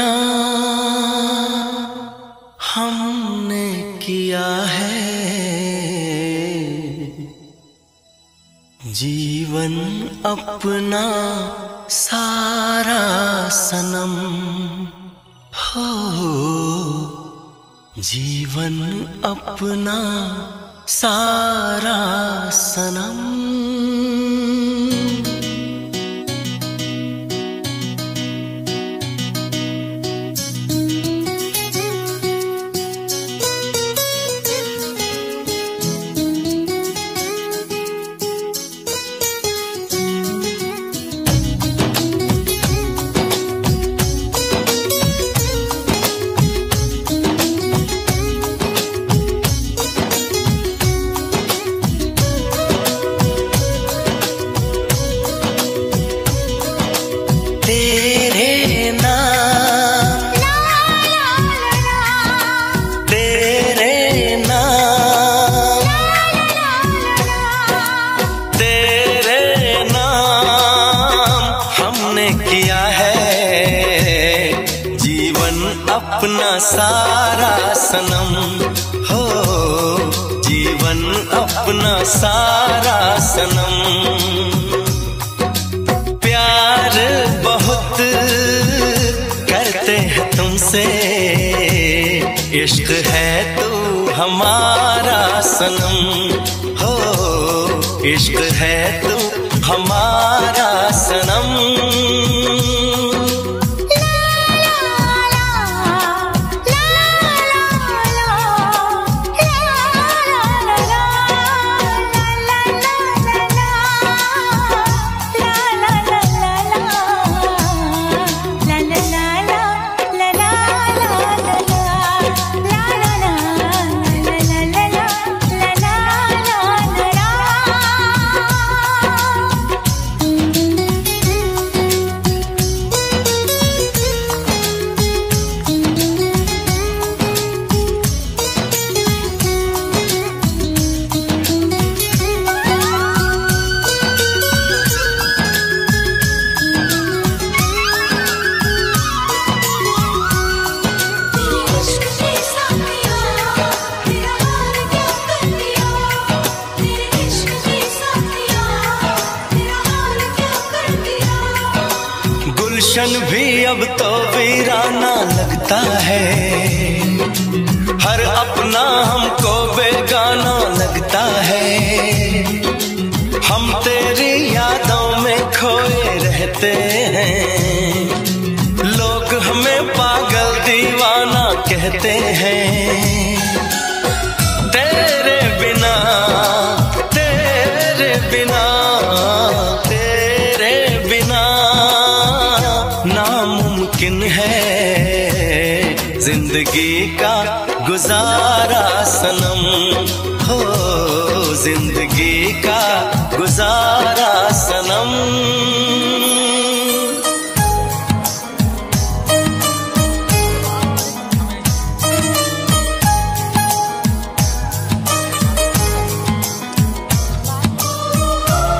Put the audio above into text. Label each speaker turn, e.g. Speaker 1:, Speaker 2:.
Speaker 1: अपना हमने किया है। जीवन अपना सारा सनम हो। जीवन अपना सारा सनम अपना सारा सनम। हो, जीवन अपना सारा सनम। प्यार बहुत करते हैं तुमसे। इश्क है तू हमारा सनम। हो, इश्क है तू हमारा गुलशन भी अब तो वीराना लगता है। हर अपना हमको बेगाना लगता है। हम तेरी यादों में खोए रहते हैं। लोग हमें पागल दीवाना कहते हैं। ज़िंदगी का गुजारा सनम। हो ज़िंदगी का गुजारा सनम।